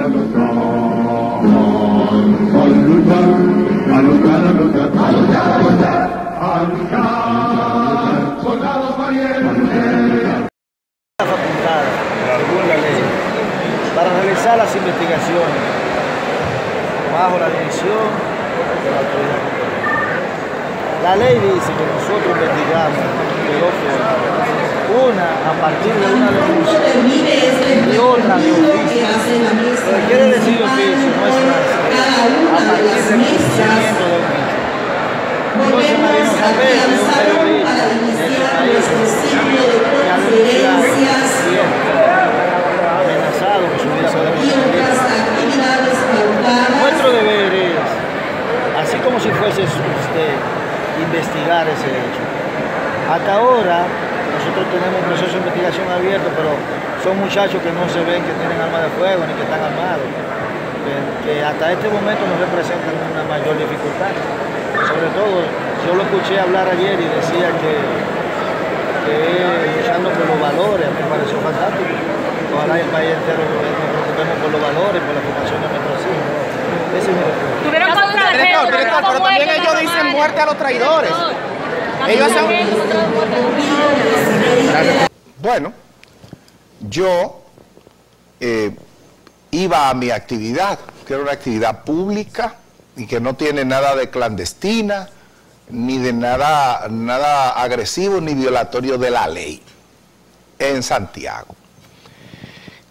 never gone. A partir de una denuncia y otra de oficio. Lo que quiere decir oficio no es más. A partir del conocimiento de oficio. Entonces Marino Cabello es un periodista de este país que ha denunciado siempre, amenazado que su vida puede Nuestro deber es, así como si fuese usted, investigar ese hecho. Hasta ahora nosotros tenemos un proceso de investigación abierto, pero son muchachos que no se ven que tienen armas de fuego ni que están armados, que, que hasta este momento nos representan una mayor dificultad. Sobre todo, yo lo escuché hablar ayer y decía que, que luchando por los valores, a mí me pareció fantástico. Ojalá el país entero nos preocupemos por los valores, por la formación de nuestros hijos. Ese es mi Director, director, pero también ellos dicen muerte a los traidores. Bueno, yo eh, iba a mi actividad, que era una actividad pública y que no tiene nada de clandestina, ni de nada, nada agresivo ni violatorio de la ley, en Santiago.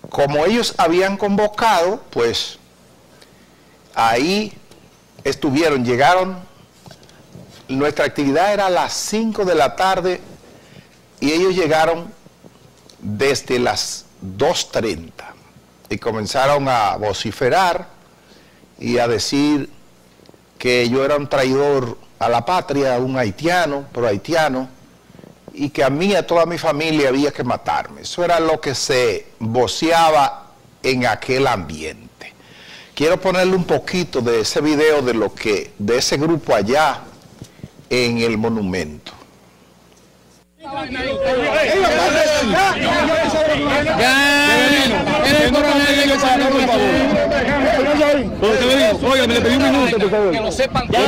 Como ellos habían convocado, pues ahí estuvieron, llegaron, nuestra actividad era a las 5 de la tarde y ellos llegaron desde las 2.30 y comenzaron a vociferar y a decir que yo era un traidor a la patria, un haitiano, pro haitiano, y que a mí y a toda mi familia había que matarme. Eso era lo que se voceaba en aquel ambiente. Quiero ponerle un poquito de ese video de lo que, de ese grupo allá en el monumento. Oiga, me le pedí un minuto, por favor. Que lo sepan todos.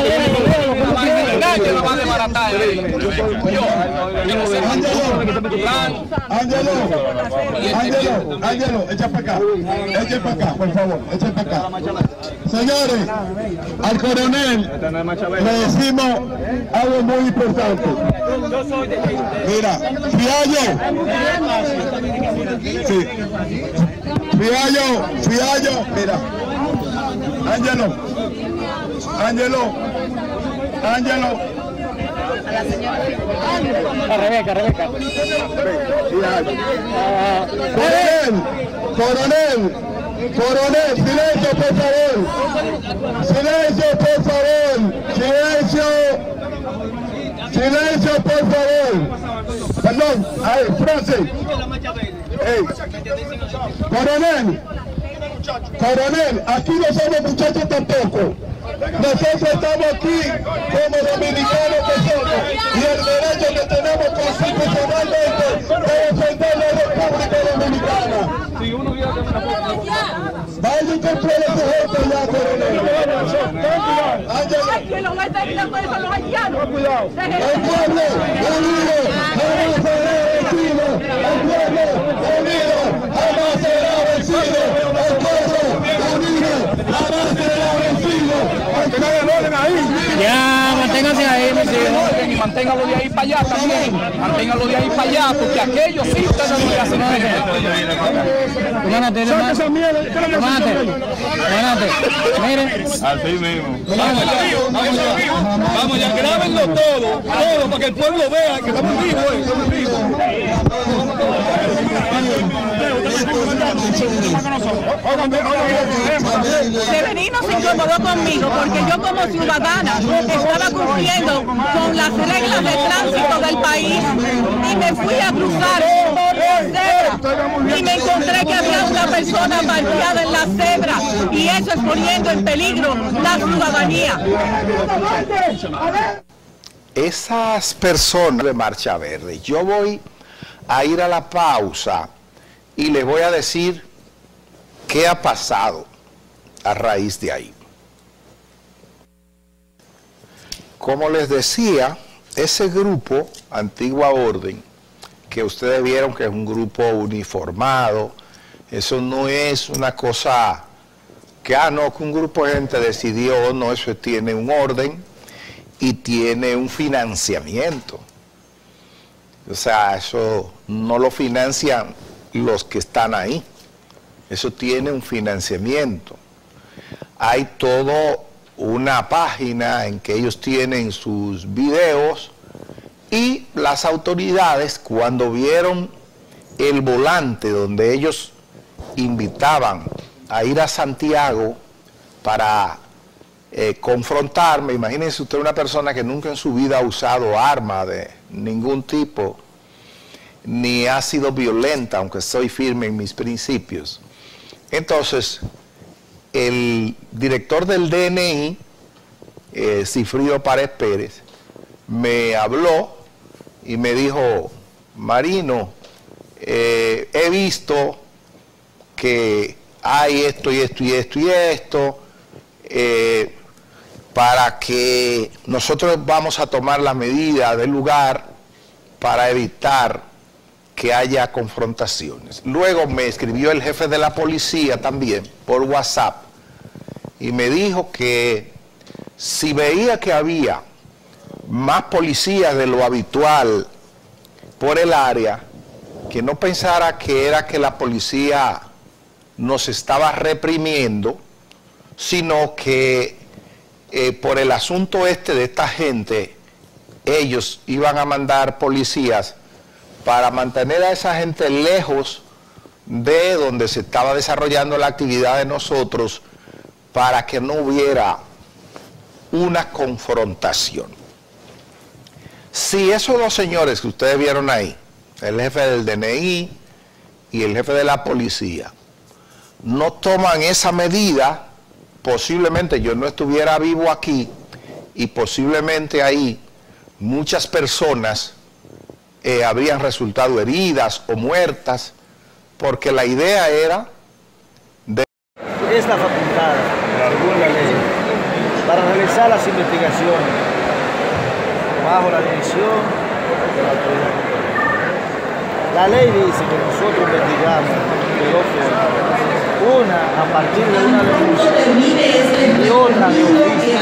Lo va a desbaratar. Que lo sepan todos. Ángelo, Ángelo, Ángelo, echa para acá, echa para acá, por favor, echa para acá. Señores, al coronel le decimos algo muy importante. Mira, Fiallo, sí, Fiallo, Fiallo, mira, Ángelo, Ángelo, Ángelo. Coronel, coronel, coronel, silencio por favor. Silencio por favor. Silencio. Silencio por favor. Perdón, ahí, Francis. Coronel, coronel, aquí no somos muchachos tampoco. Nosotros estamos aquí como dominicanos que somos y el derecho que tenemos constitucionalmente de defender la República Dominicana. Vaya y controle su gente ya, coronel. Ángel, Que lo va a estar gritando eso a los haitianos. el pueblo unido jamás será vencido. El pueblo unido jamás será vencido. El pueblo unido jamás será vencido. Que orden ahí. Ya, manténganse ahí, mis hijos. Y manténganlo de ahí para allá también. Manténganlo de ahí para allá, porque aquellos sí ustedes no le hacen Hermánate, hermánate. Hermánate. Hermánate. Miren. Así mismo. Vamos ya, vamos ya, grábenlo todo, todo, para que el pueblo vea que estamos vivos, eh, estamos vivos. Severino se incomodó conmigo porque yo como ciudadana estaba cumpliendo con las reglas de tránsito del país y me fui a cruzar y me encontré que había una persona parqueada en la cebra y eso es poniendo en peligro la ciudadanía. Esas personas de Marcha Verde, yo voy a ir a la pausa y les voy a decir ¿Qué ha pasado a raíz de ahí? Como les decía, ese grupo, Antigua Orden, que ustedes vieron que es un grupo uniformado, eso no es una cosa que, ah, no, que un grupo de gente decidió, no, eso tiene un orden y tiene un financiamiento. O sea, eso no lo financian los que están ahí. Eso tiene un financiamiento. Hay todo una página en que ellos tienen sus videos y las autoridades cuando vieron el volante donde ellos invitaban a ir a Santiago para eh, confrontarme, imagínense usted una persona que nunca en su vida ha usado arma de ningún tipo, ni ha sido violenta, aunque soy firme en mis principios. Entonces, el director del DNI, eh, Cifrido Párez Pérez, me habló y me dijo, Marino, eh, he visto que hay esto y esto y esto y esto, eh, para que nosotros vamos a tomar la medida del lugar para evitar que haya confrontaciones. Luego me escribió el jefe de la policía también por WhatsApp y me dijo que si veía que había más policías de lo habitual por el área, que no pensara que era que la policía nos estaba reprimiendo, sino que eh, por el asunto este de esta gente, ellos iban a mandar policías para mantener a esa gente lejos de donde se estaba desarrollando la actividad de nosotros, para que no hubiera una confrontación. Si esos dos señores que ustedes vieron ahí, el jefe del DNI y el jefe de la policía, no toman esa medida, posiblemente yo no estuviera vivo aquí y posiblemente ahí muchas personas eh, habrían resultado heridas o muertas, porque la idea era de... Es la facultad, la ley, para realizar las investigaciones bajo la dirección de la ley dice que nosotros investigamos. Una a partir de una denuncia y otra de oficio.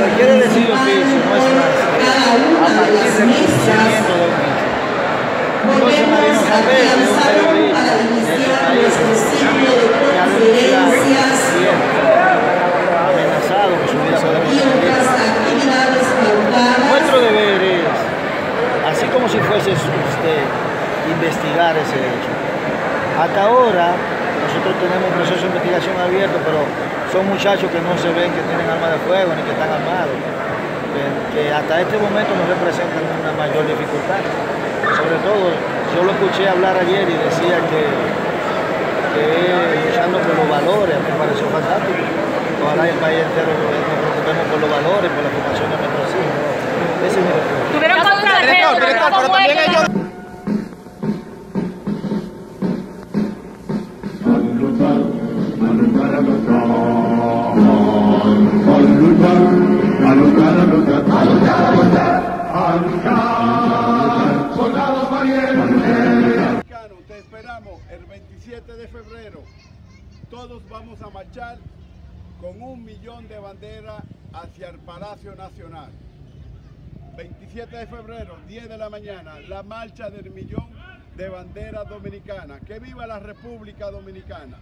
Lo quiere decir oficio no es a partir de siempre, amenazado puede Nuestro deber es, así como si fuese usted, investigar ese hecho. Hasta ahora nosotros tenemos un proceso de investigación abierto, pero son muchachos que no se ven que tienen armas de fuego ni que están armados, que, que hasta este momento nos representan una mayor dificultad. Sobre todo, yo lo escuché hablar ayer y decía que, que luchando por los valores, me pareció fantástico. Ojalá el país entero nos preocupemos por los valores, por la formación de nuestros hijos. Ese es mi respuesta. Tuvieron arresto, pero no muertos. Te esperamos el 27 de febrero. Todos vamos a marchar con un millón de banderas hacia el Palacio Nacional. 27 de febrero, 10 de la mañana, la marcha del millón de banderas dominicanas. ¡Que viva la República Dominicana!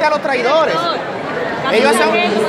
Muerte a los traidores. Ellos hacen...